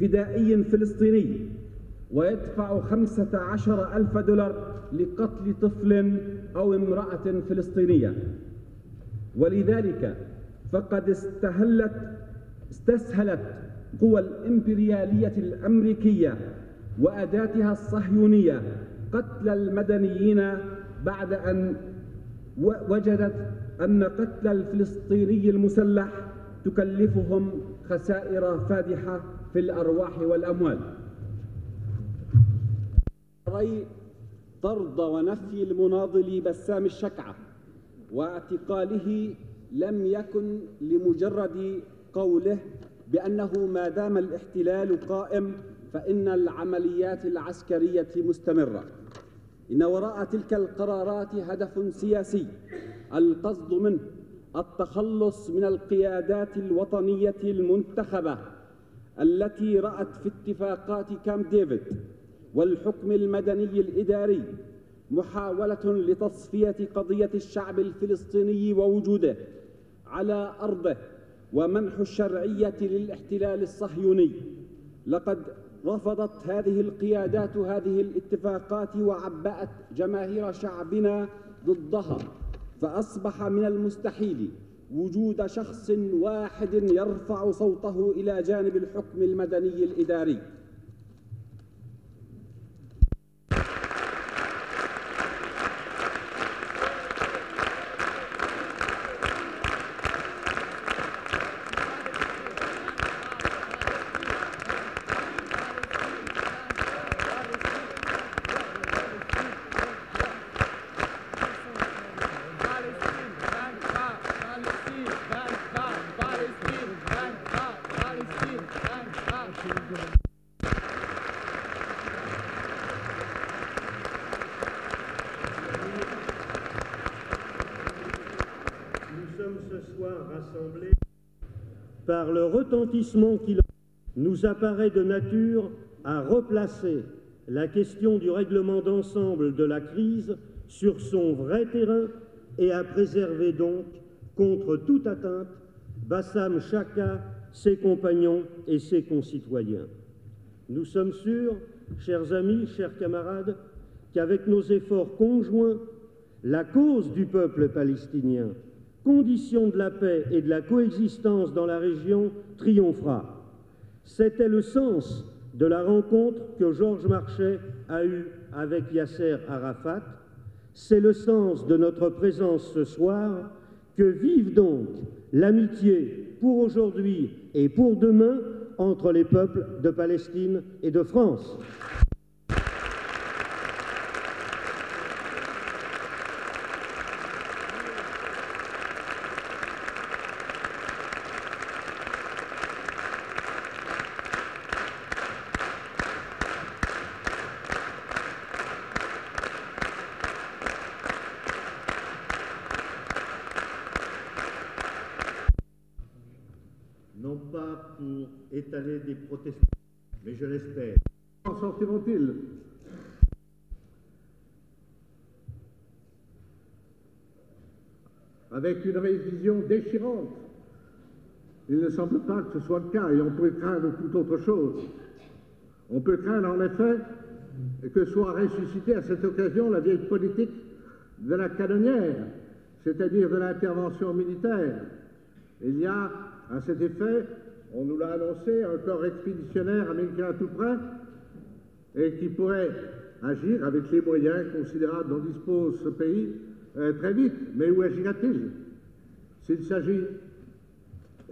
فدائي فلسطيني ويدفع خمسة عشر ألف دولار لقتل طفل أو امرأة فلسطينية. ولذلك فقد استهلت استسهلت قوى الإمبريالية الأمريكية وأداتها الصهيونية قتل المدنيين بعد أن وجدت أن قتل الفلسطيني المسلح تكلفهم خسائر فادحة في الأرواح والأموال. طرد ونفي المناضل بسام الشكعة واعتقاله لم يكن لمجرد قوله بأنه ما دام الاحتلال قائم فإن العمليات العسكرية مستمرة. إن وراء تلك القرارات هدف سياسي القصد منه التخلص من القيادات الوطنية المنتخبة. التي رأت في اتفاقات كامب ديفيد والحكم المدني الإداري محاولة لتصفية قضية الشعب الفلسطيني ووجوده على أرضه ومنح الشرعية للاحتلال الصهيوني. لقد رفضت هذه القيادات هذه الاتفاقات وعبأت جماهير شعبنا ضدها فأصبح من المستحيل وجود شخص واحد يرفع صوته إلى جانب الحكم المدني الإداري. Rassemblés par le retentissement qui nous apparaît de nature à replacer la question du règlement d'ensemble de la crise sur son vrai terrain et à préserver donc contre toute atteinte Bassam Chaka, ses compagnons et ses concitoyens. Nous sommes sûrs, chers amis, chers camarades, qu'avec nos efforts conjoints, la cause du peuple palestinien, condition de la paix et de la coexistence dans la région, triomphera. C'était le sens de la rencontre que Georges Marchais a eue avec Yasser Arafat. C'est le sens de notre présence ce soir. Que vive donc l'amitié pour aujourd'hui et pour demain entre les peuples de Palestine et de France. non pas pour étaler des protestations, mais je l'espère. En sortiront-ils? Avec une révision déchirante Il ne semble pas que ce soit le cas et on peut craindre toute autre chose. On peut craindre en effet que soit ressuscitée à cette occasion la vieille politique de la canonnière, c'est-à-dire de l'intervention militaire. Il y a à cet effet, on nous l'a annoncé, un corps expéditionnaire américain tout près et qui pourrait agir avec les moyens considérables dont dispose ce pays euh, très vite. Mais où agira-t-il S'il s'agit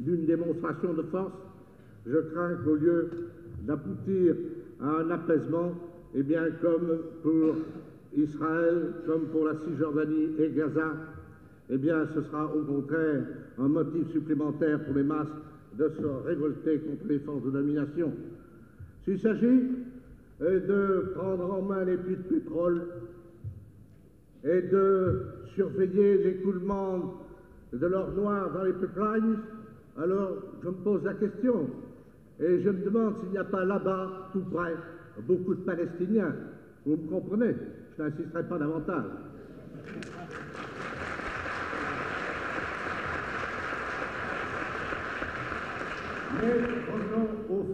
d'une démonstration de force, je crains qu'au lieu d'aboutir à un apaisement, eh bien, comme pour Israël, comme pour la Cisjordanie et Gaza, eh bien, ce sera au contraire un motif supplémentaire pour les masses de se révolter contre les forces de domination. S'il s'agit euh, de prendre en main les puits de pétrole et de surveiller l'écoulement de l'or noir dans les pipelines, alors je me pose la question et je me demande s'il n'y a pas là-bas, tout près, beaucoup de Palestiniens. Vous me comprenez? Je n'insisterai pas davantage. Mais revenons aux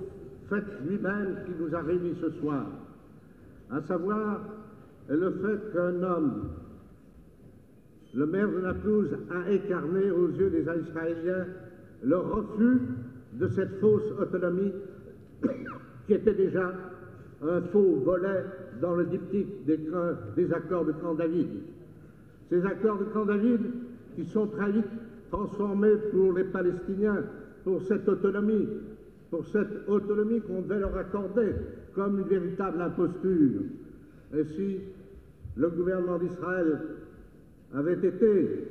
fait lui-même qui nous a réunis ce soir, à savoir le fait qu'un homme, le maire de Naplouse, a incarné aux yeux des Israéliens le refus de cette fausse autonomie qui était déjà un faux volet dans le diptyque des, accords de Camp David. Ces accords de Camp David qui sont trahis, transformés pour les Palestiniens, pour cette autonomie, pour cette autonomie qu'on devait leur accorder comme une véritable imposture. Et si le gouvernement d'Israël avait été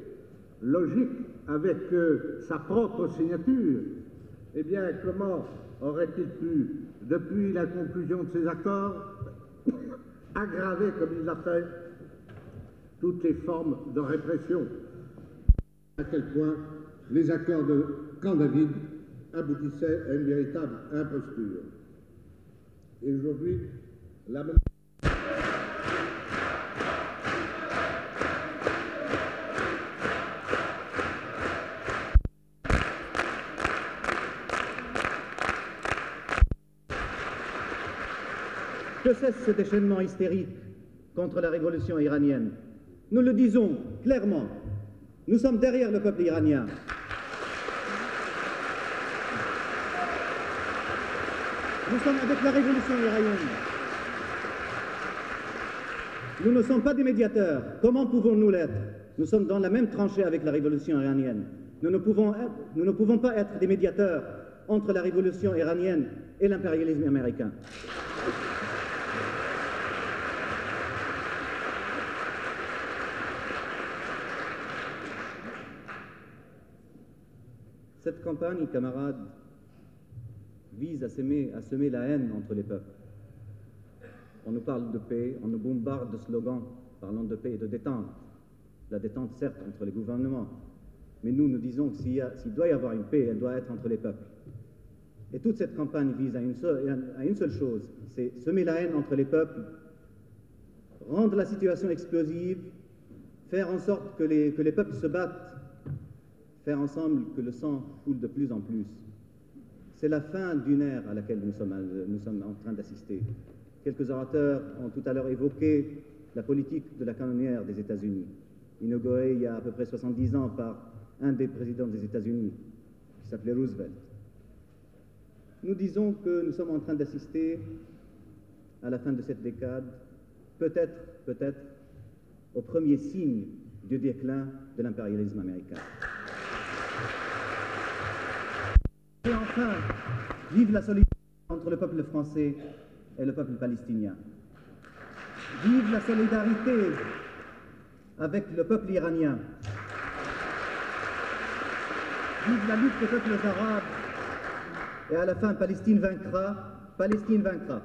logique avec euh, sa propre signature, eh bien, comment aurait-il pu, depuis la conclusion de ces accords, aggraver, comme il l'a fait, toutes les formes de répression? À quel point les accords de Camp David aboutissaient à une véritable imposture. Et aujourd'hui, la même Que cesse ce déchaînement hystérique contre la révolution iranienne. Nous le disons clairement. Nous sommes derrière le peuple iranien. Nous sommes avec la révolution iranienne. Nous ne sommes pas des médiateurs. Comment pouvons-nous l'être? Nous sommes dans la même tranchée avec la révolution iranienne. Nous ne, pouvons nous ne pouvons pas être des médiateurs entre la révolution iranienne et l'impérialisme américain. Cette campagne, camarades, vise à semer, la haine entre les peuples. On nous parle de paix, on nous bombarde de slogans parlant de paix et de détente. La détente, certes, entre les gouvernements, mais nous, nous disons que s'il, doit y avoir une paix, elle doit être entre les peuples. Et toute cette campagne vise à une seule, à une seule chose, c'est semer la haine entre les peuples, rendre la situation explosive, faire en sorte que les, que les peuples se battent faire ensemble que le sang coule de plus en plus. C'est la fin d'une ère à laquelle nous sommes, nous sommes en train d'assister. Quelques orateurs ont tout à l'heure évoqué la politique de la canonnière des États-Unis, inaugurée il y a à peu près 70 ans par un des présidents des États-Unis, qui s'appelait Roosevelt. Nous disons que nous sommes en train d'assister à la fin de cette décade, peut-être, peut-être, au premier signe du déclin de l'impérialisme américain. Et enfin, vive la solidarité entre le peuple français et le peuple palestinien. Vive la solidarité avec le peuple iranien. Vive la lutte des peuples arabes. Et à la fin, Palestine vaincra. Palestine vaincra.